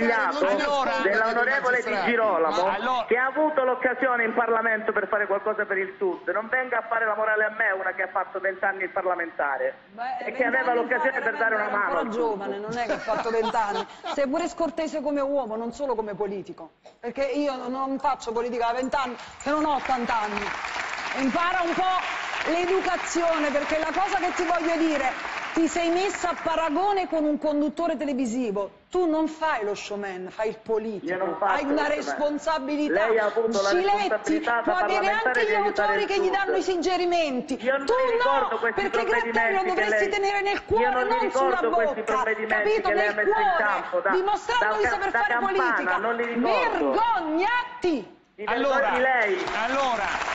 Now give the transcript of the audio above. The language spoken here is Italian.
figliato Allora- dell'onorevole Di Girolamo allora- che ha avuto l'occasione in Parlamento per fare qualcosa per il Sud. Non venga a fare la morale a me, una che ha fatto vent'anni il parlamentare Beh, e che aveva l'occasione per dare una mano. ancora giovane, non è che ha fatto vent'anni. Sei pure scortese come uomo, non solo come politico. Perché io non- faccio politica da vent'anni, che non ho 80 anni. Impara un po' l'educazione, perché la cosa che ti voglio dire, ti sei messa a paragone con un conduttore televisivo. Tu non fai lo showman, fai il politico. Hai una responsabilità. Lei ha avuto la Giletti responsabilità può avere anche gli autori che gli danno i suggerimenti. Tu no, perché Gratteri lo dovresti lei- tenere nel cuore, non non sulla bocca. Capito? nel cuore, campo, da- dimostrando da- di saper da fare campana, politica. non li ricordo. Vergognati! Ti Allora, allora,